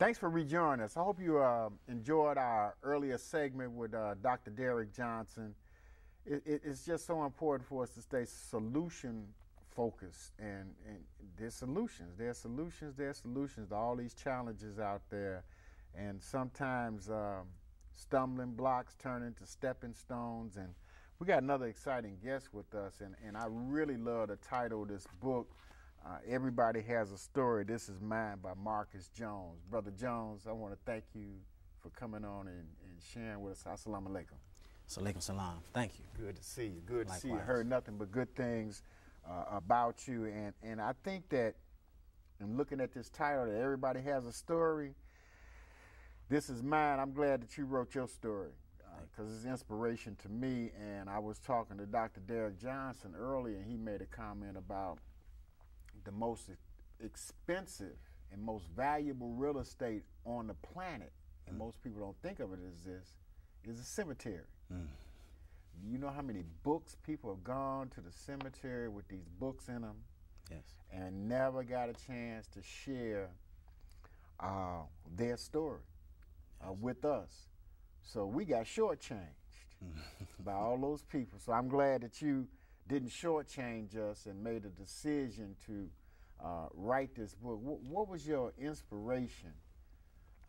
Thanks for rejoining us. I hope you uh, enjoyed our earlier segment with uh, Dr. Derrick Johnson. It, it, it's just so important for us to stay solution focused, and, and there's solutions. There's solutions. There's solutions to all these challenges out there, and sometimes um, stumbling blocks turn into stepping stones. And we got another exciting guest with us, and, and I really love the title of this book. Uh, Everybody Has a Story. This is Mine by Marcus Jones. Brother Jones, I want to thank you for coming on and, and sharing with us. Assalamu alaikum. Salaikum salam. Thank you. Good to see you. Good to see you. Heard nothing but good things uh, about you, and and I think that in looking at this title, that everybody has a story. This is mine. I'm glad that you wrote your story because it's inspiration to me. And I was talking to Dr. Derek Johnson earlier, and he made a comment about the most expensive and most valuable real estate on the planet, and most people don't think of it as this, is a cemetery. You know how many books people have gone to the cemetery with these books in them Yes. and never got a chance to share uh, their story uh, with us. So we got shortchanged by all those people. So I'm glad that you didn't shortchange us and made a decision to uh, write this book. What, what was your inspiration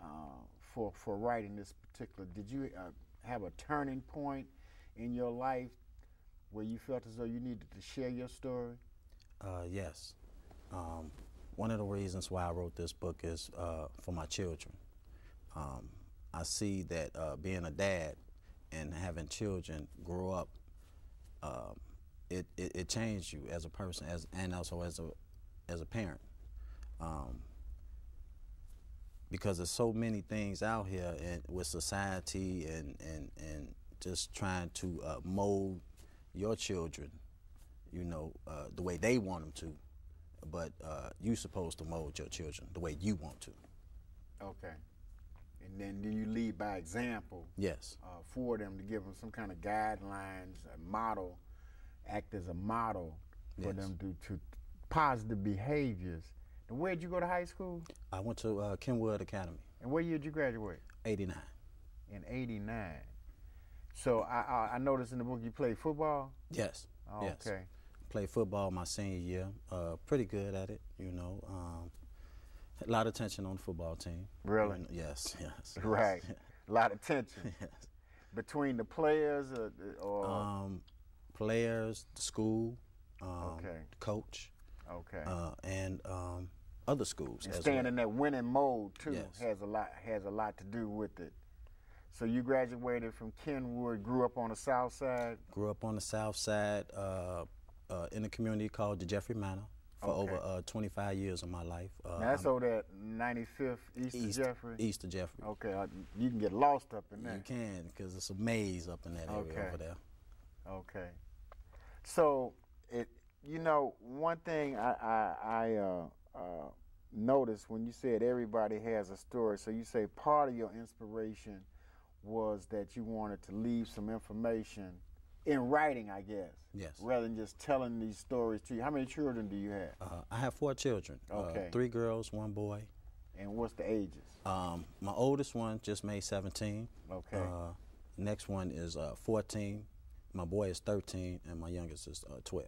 uh, for for writing this particular? Did you uh, have a turning point in your life where you felt as though you needed to share your story? Uh, yes. Um, one of the reasons why I wrote this book is uh, for my children. Um, I see that uh, being a dad and having children grow up, um, it, it, it changed you as a person as, and also as a, as a parent. Um, because there's so many things out here and with society and, and, and just trying to uh, mold your children, you know, uh, the way they want them to. But uh, you're supposed to mold your children the way you want to. Okay. And then do you lead by example Yes. uh, for them to give them some kind of guidelines, a model, act as a model for Yes. them to, to positive behaviors. And where did you go to high school? I went to uh, Kenwood Academy, And what year did you graduate? 89. In 89. So I, I, I noticed in the book you played football? Yes. Oh, yes. Okay. Played football my senior year. Uh, pretty good at it, you know. Um, a lot of tension on the football team. Really? Know, yes, yes. Right. A lot of tension yes. between the players or, or Um, players, the school, um, Okay. the coach, okay. uh, and um, other schools. and as staying well. in that winning mode too Yes. has a lot has a lot to do with it. So you graduated from Kenwood, grew up on the South Side. Grew up on the south side uh, uh, in a community called the Jeffrey Manor for Okay. over uh, 25 years of my life. Uh, Now that's I'm over at 95th East, east, of Jeffrey. East of Jeffrey. Okay, uh, you can get lost up in there. You can because it's a maze up in that area Okay. over there. Okay. So it, you know, one thing I I, I uh, uh, noticed when you said everybody has a story. So you say part of your inspiration was that you wanted to leave some information in writing, I guess. Yes. Rather than just telling these stories to you. How many children do you have? Uh, I have four children. Okay. Uh, three girls, one boy. And what's the ages? Um, my oldest one just made 17. Okay. Uh, next one is uh, 14. My boy is 13, and my youngest is uh, 12.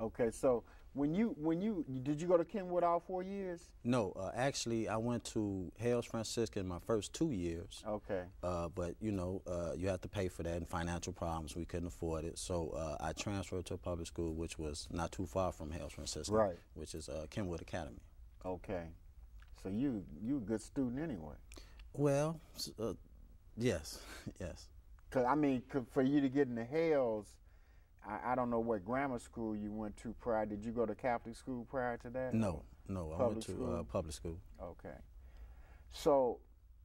Okay, so when you when you did you go to Kenwood all four years? No, uh, actually, I went to Hales Franciscan my first two years. Okay. Uh, but you know, uh, you have to pay for that, and financial problems, we couldn't afford it. So uh, I transferred to a public school, which was not too far from Hales Franciscan, Right. which is uh, Kenwood Academy. Okay. So you you a good student anyway. Well, uh, yes, yes. Cause I mean, 'cause for you to get into Hales, I, I don't know what grammar school you went to prior. Did you go to Catholic school prior to that? No, no, I went to school? uh, public school. Okay. So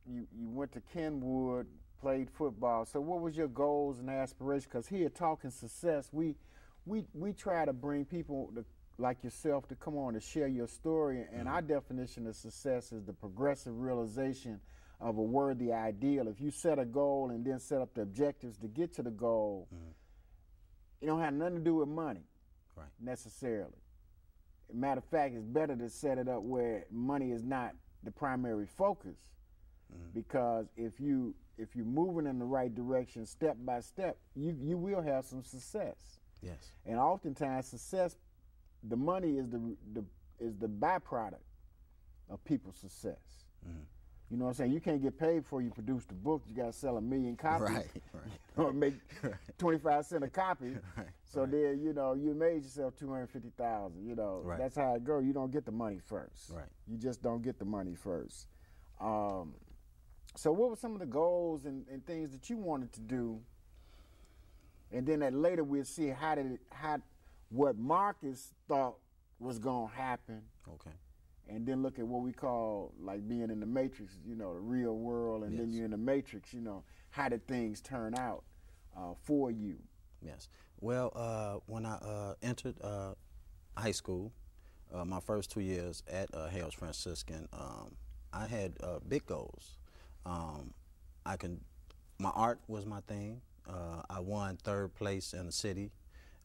you you went to Kenwood, played football. So what was your goals and aspirations? Because here, talking success, we we we try to bring people to, like yourself to come on to share your story. And our definition of success is the progressive realization of a worthy ideal. If you set a goal and then set up the objectives to get to the goal, mm-hmm. it don't have nothing to do with money Right. necessarily. Matter of fact, it's better to set it up where money is not the primary focus mm-hmm. because if you if you're moving in the right direction step by step, you you will have some success. Yes. And oftentimes success, the money is the the is the byproduct of people's success. Mm-hmm. You know what I'm saying? You can't get paid before you produce the book. You got to sell a million copies. Right, right. or make 25 cent a copy. Right, So right. then, you know, you made yourself 250,000. You know, Right. that's how it go. You don't get the money first. Right. You just don't get the money first. Um, so what were some of the goals and, and things that you wanted to do? And then that later we'll see how did it, how what Marcus thought was going to happen Okay. And then look at what we call like being in the matrix, you know, the real world, and then you're in the matrix, you know, how did things turn out uh, for you? Yes. Well, uh, when I uh, entered uh, high school, uh, my first two years at uh, Hales Franciscan, um, I had uh, big goals. Um, I can, my art was my thing. Uh, I won third place in the city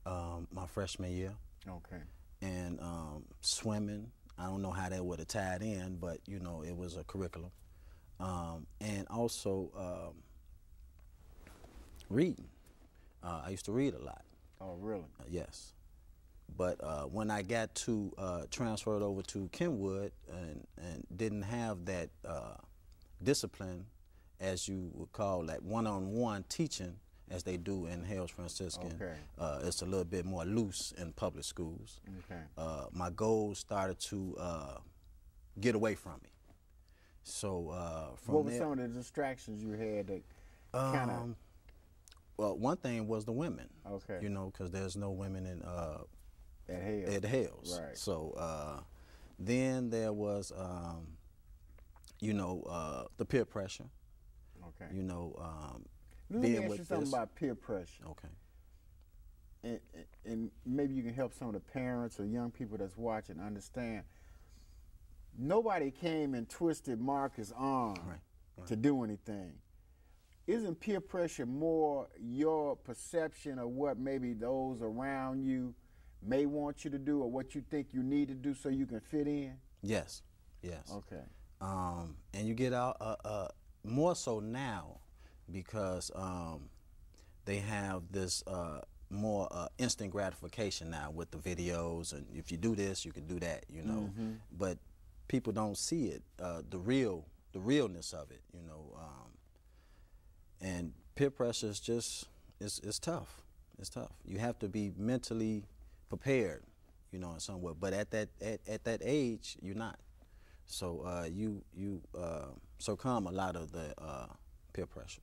um, my freshman year, Okay. and um, swimming. I don't know how that would have tied in, but you know it was a curriculum, um, and also um, reading. Uh, I used to read a lot. Oh, really? Uh, yes. But uh, when I got to uh, transferred over to Kenwood and, and didn't have that uh, discipline, as you would call that one-on-one teaching, as they do in Hales Franciscan, Okay. uh, it's a little bit more loose in public schools. Okay. Uh, my goals started to uh, get away from me. So uh, from what were there, some of the distractions you had that kind of? um, well, one thing was the women. Okay. You know, because there's no women in uh, at hell. at Hales. Right. So uh, then there was, um, you know, uh, the peer pressure. okay. You know, um, Let me ask you something this. about peer pressure, Okay. and, and- maybe you can help some of the parents or young people that's watching understand. Nobody came and twisted Marcus' arm Right, to do anything. Isn't peer pressure more your perception of what maybe those around you may want you to do or what you think you need to do so you can fit in? Yes. Yes. Okay. um, and you get out uh, uh, more so now because um, they have this uh, more uh, instant gratification now with the videos and if you do this you can do that you know. But people don't see it uh, the real the realness of it you know um, and peer pressure is just it's, it's tough. It's tough. You have to be mentally prepared you know in some way. But at that at, at that age you're not. So uh, you you uh, succumb a lot of the uh, peer pressure.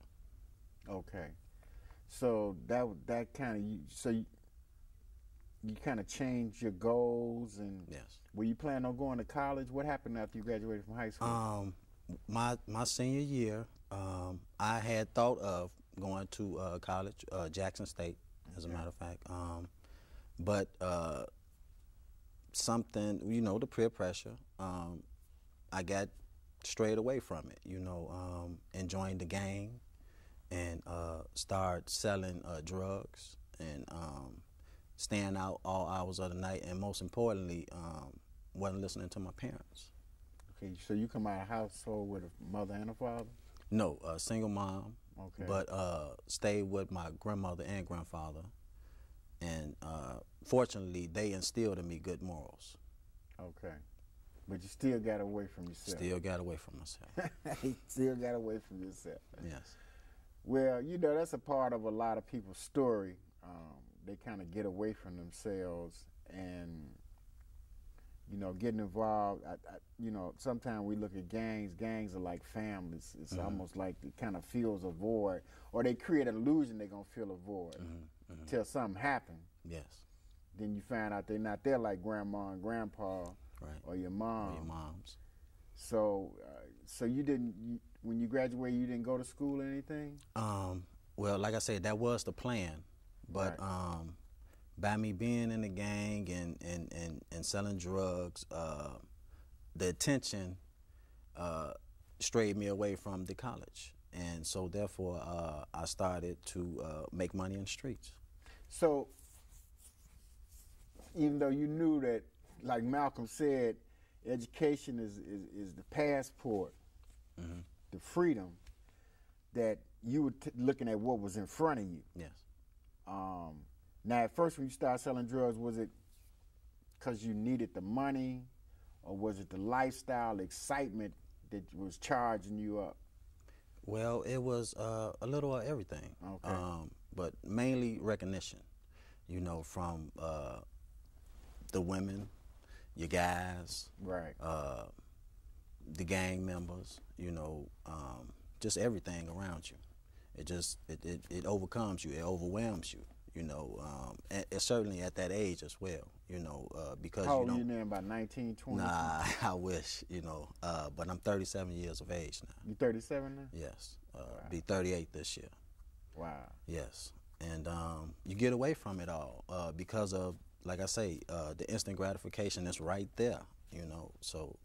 Okay. So that that kind of you so you, you kind of changed your goals and Yes. were you planning on going to college? What happened after you graduated from high school? Um, my my senior year, um, I had thought of going to uh, college, uh, Jackson State, as a matter of fact. Um, but uh, something, you know, the peer pressure. Um, I got strayed away from it. You know, um, and joined the gang, and uh, started selling uh, drugs and um, staying out all hours of the night, and most importantly, um, wasn't listening to my parents. okay, so you come out of a household with a mother and a father? No, a single mom. Okay. But uh, stayed with my grandmother and grandfather, and uh, fortunately, they instilled in me good morals. Okay. But you still got away from yourself. Still got away from myself. you still got away from yourself. yes. Well, you know, that's a part of a lot of people's story. Um, they kind of get away from themselves and, you know, getting involved. I, I, you know, sometimes we look at gangs. Gangs are like families. It's almost like it kind of fills a void, or they create an illusion they're going to fill a void till something happens. Yes. Then you find out they're not there like grandma and grandpa Right. or your mom. Or your moms. So, uh, so you didn't, you, when you graduated, you didn't go to school or anything? Um, well, like I said, that was the plan, but Right. um, by me being in the gang and and and, and selling drugs, uh, the attention uh, strayed me away from the college, and so therefore uh, I started to uh, make money in the streets. So, even though you knew that, like Malcolm said, education is is, is the passport, Mm-hmm. The freedom that you were t- looking at what was in front of you. Yes. Um, now, at first, when you started selling drugs, was it because you needed the money, or was it the lifestyle, excitement that was charging you up? Well, it was uh, a little of everything, Okay. um, but mainly recognition. You know, from uh, the women, your guys, Right. uh, the gang members. You know, um, just everything around you. It just it, it, it overcomes you. It overwhelms you. You know, um, and, and certainly at that age as well. You know, uh, because How you don't. you now? About 19, 20? Nah, I wish. You know, uh, but I'm 37 years of age now. You 37 now? Yes, uh, be 38 this year. Wow. Yes, and um, you get away from it all uh, because of, like I say, uh, the instant gratification is right there. You know, so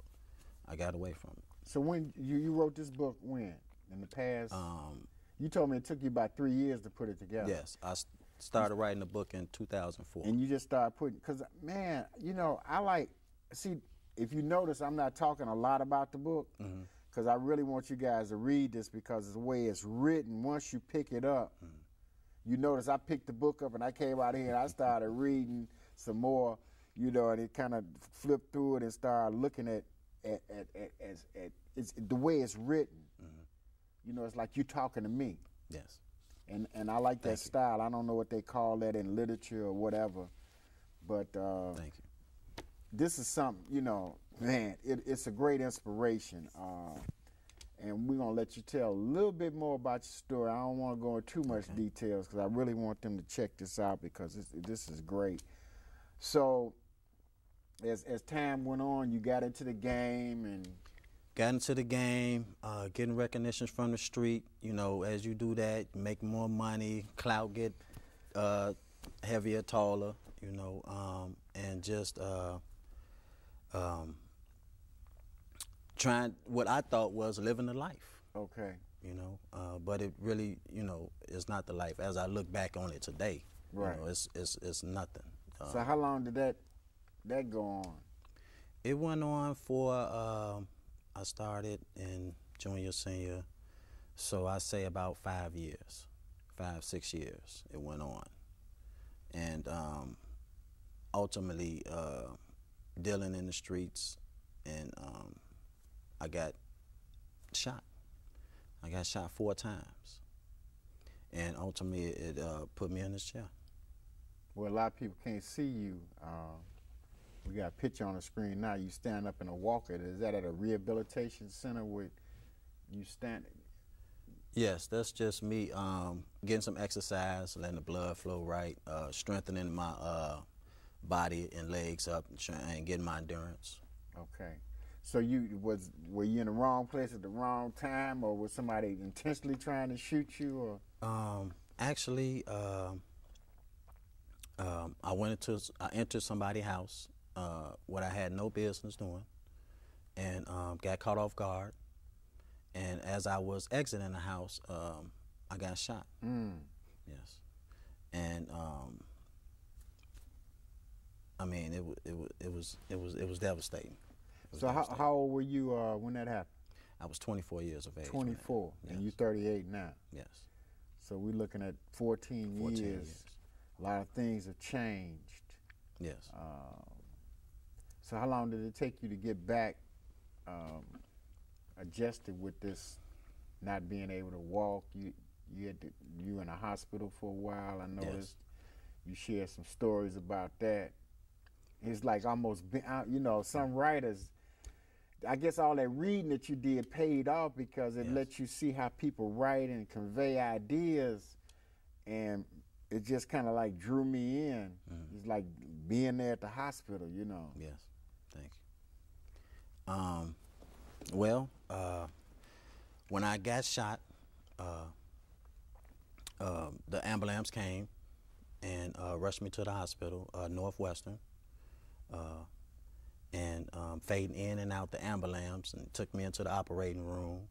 I got away from it. So when you, you wrote this book, when in the past? Um, you told me it took you about three years to put it together. yes, I started writing the book in 2004. And you just started putting, because man, you know, I like, see, if you notice, I'm not talking a lot about the book, because I really want you guys to read this because the way it's written, once you pick it up, you notice I picked the book up and I came out here and I started reading some more, you know, and it kind of flipped through it and started looking at, at, at, at, as- at it's, the way it's written. You know, it's like you're talking to me yes, and and I like that style. I don't know what they call that in literature or whatever, but uh, thank you. this is something you know, man. It, it's a great inspiration, uh, and we're gonna let you tell a little bit more about your story. I don't want to go into too much details because I really want them to check this out because it's, this is great. So, as as time went on, you got into the game and Got into the game, uh, getting recognition from the street. You know, as you do that, make more money, clout get uh, heavier, taller. You know, um, and just uh, um, trying what I thought was living the life. okay, You know, uh, but it really, you know, is not the life. As I look back on it today, Right. you know, it's it's it's nothing. Uh, so how long did that that go on? It went on for, um, I started in junior, senior, so I say about five years, five, six years it went on. And um, ultimately, uh, dealing in the streets, and um, I got shot. I got shot four times. And ultimately, it uh, put me in this chair. Well, a lot of people can't see you. Um, we got a picture on the screen now. You stand up in a walker. Is that at a rehabilitation center where you stand? Yes, that's just me um, getting some exercise, letting the blood flow right, uh, strengthening my uh, body and legs up, and, and getting my endurance. Okay. So you was were you in the wrong place at the wrong time, or was somebody intentionally trying to shoot you? Or Um, actually, um, um, I went into I entered somebody's house, uh, what I had no business doing, and um, got caught off guard. And as I was exiting the house, um, I got shot. mm, Yes, and um, I mean it, it, it was it was it was devastating. It was so how, devastating. how old were you uh, when that happened? I was 24 years of age. when that- 24, and you're 38 now. Yes, So we're looking at 14, 14 years. years. A lot of things have changed. Yes. Um, so how long did it take you to get back um, adjusted with this not being able to walk? You you had to, you in a hospital for a while. I noticed you shared some stories about that. It's like almost be- uh, you know some writers. I guess all that reading that you did paid off because it Yes. lets you see how people write and convey ideas, and it just kind of like drew me in. Mm-hmm. It's like being there at the hospital, you know. Yes, thank you. Um, well, uh, when I got shot, uh, uh, the ambulance came and uh, rushed me to the hospital, uh, Northwestern, uh, and um, fading in and out the ambulance and took me into the operating room,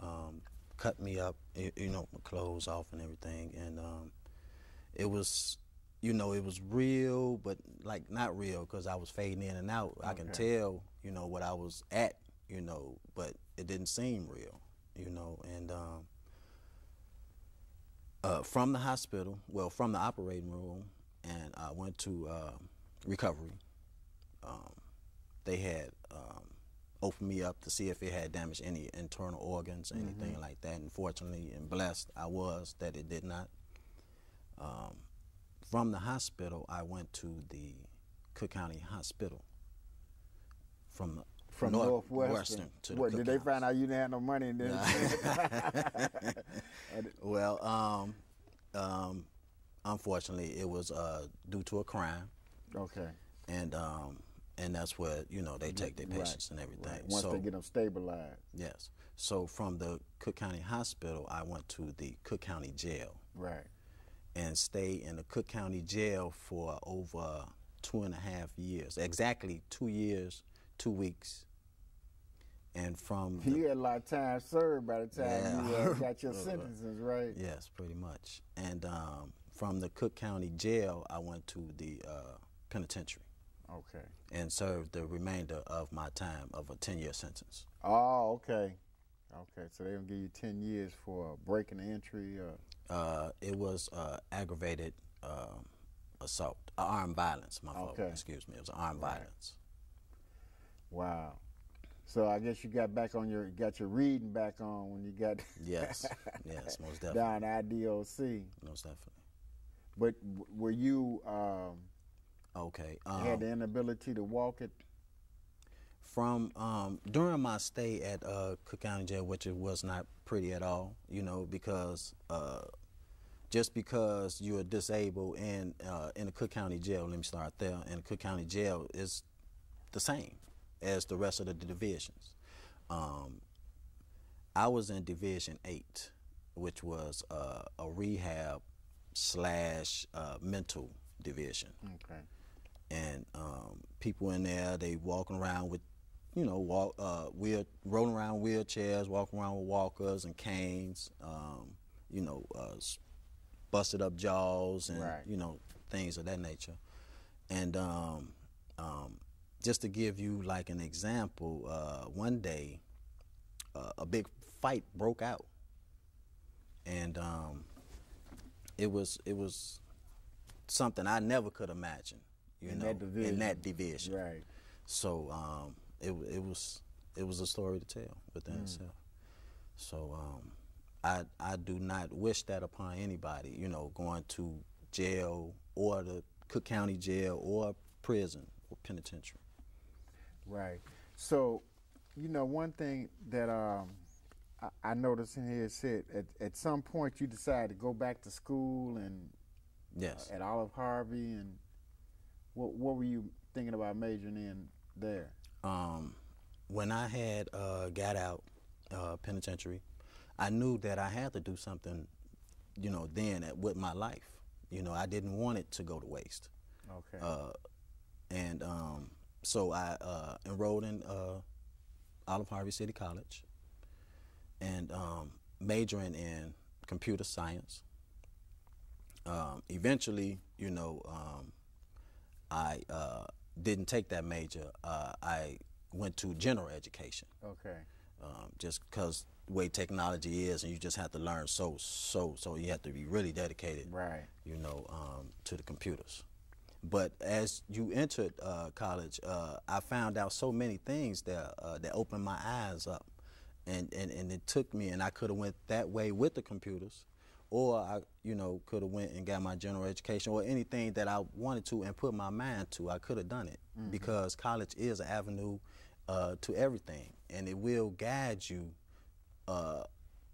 um, cut me up, you, you know, my clothes off and everything, and um, it was you know, it was real, but like not real because I was fading in and out. I can tell, you know, what I was at, you know, but it didn't seem real, you know. And um, uh, from the hospital, well, from the operating room, and I went to uh, recovery. Um, they had um, opened me up to see if it had damaged any internal organs, anything like that. And fortunately and blessed I was that it did not. From the hospital, I went to the Cook County Hospital. From the From North- Northwestern. to the what, did they Cook find out you didn't have no money and then Well, um, um, unfortunately, it was uh, due to a crime, Okay. and um, and that's where you know they take their Right, patients and everything. Right. Once so they get them stabilized. yes, so from the Cook County Hospital, I went to the Cook County Jail Right. And stayed in the Cook County Jail for over two and a half years, exactly two years, two weeks. And from the, You had a lot of time served by the time you uh, got your sentences, right? Yes, pretty much. And um, from the Cook County Jail, I went to the uh, penitentiary Okay. and served the remainder of my time of a 10 year sentence. Oh, okay. Okay, so they're gonna give you ten years for breaking the entry. Uh, Uh, it was uh, aggravated um assault, uh, armed violence, my fault. Okay. Excuse me. It was armed Right. violence. wow. So I guess you got back on your got your reading back on when you got Yes, yes, most definitely. down IDOC. Most definitely. But were you um, Okay. had Um, the inability to walk it? from um, during my stay at uh, Cook County Jail, which it was not pretty at all, you know, because uh, just because you're disabled and uh, in the Cook County Jail, let me start there. In the Cook County Jail is the same as the rest of the divisions. Um, I was in Division Eight, which was uh, a rehab slash uh, mental division Okay. and um, people in there they walking around with you know walk uh, wheel rolling around wheelchairs walking around with walkers and canes um, you know uh, busted up jaws and Right. you know things of that nature and um, um, just to give you like an example uh, one day uh, a big fight broke out and um, it was it was something I never could imagine you In know that in that division Right. so um, it it was it was a story to tell within Mm. itself. So um, I I do not wish that upon anybody. You know, going to jail or the Cook County Jail or prison or penitentiary. Right. So, you know, one thing that um, I, I noticed in here said at, at some point you decided to go back to school and Yes. at Olive Harvey and what what were you thinking about majoring in there? Um, when I had uh, got out uh, penitentiary, I knew that I had to do something, you know, then at, with my life. You know, I didn't want it to go to waste. Okay. Uh, and um, so I uh, enrolled in uh, Olive Harvey City College and um, majoring in computer science. Um, eventually, you know, um, I uh, didn't take that major. Uh, I went to general education okay. um, just because the way technology is, and you just have to learn so so so. You have to be really dedicated Right. you know, um, to the computers. But as you entered uh, college, uh, I found out so many things that uh, that opened my eyes up, and, and, and it took me, and I could have went that way with the computers, or I, you know, could have went and got my general education, or anything that I wanted to and put my mind to. I could have done it because college is an avenue uh, to everything, and it will guide you uh,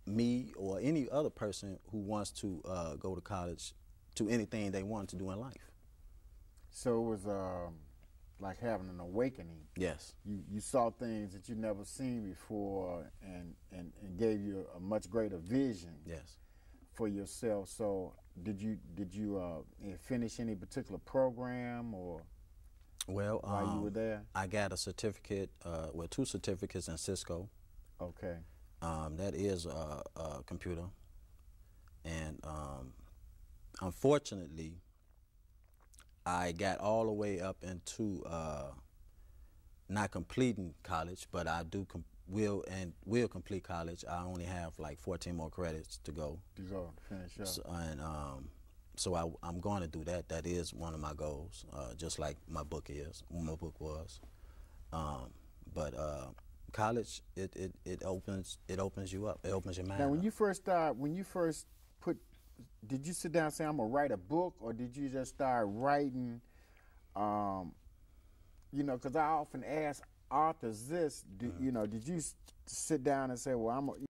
me or any other person who wants to uh, go to college to anything they want to do in life. So it was um, like having an awakening. Yes. You you saw things that you never seen before, and and, and gave you a much greater vision Yes. For yourself. So did you did you uh, finish any particular program or Well, while you um, were there? I got a certificate, uh, well, two certificates in Cisco. Okay. Um, that is a, a computer, and um, unfortunately, I got all the way up into uh, not completing college, but I do com- will and will complete college. I only have like 14 more credits to go. To go finish up. So, and um, so I, am going to do that. That is one of my goals, uh, just like my book is, my book was. Um, but uh, college, it, it, it opens it opens you up. It opens your mind. Now, when up. you first start, when you first put, did you sit down and say I'm gonna write a book, or did you just start writing? Um, you know, because I often ask authors this. Do, mm-hmm. You know, did you sit down and say, "Well, I'm,"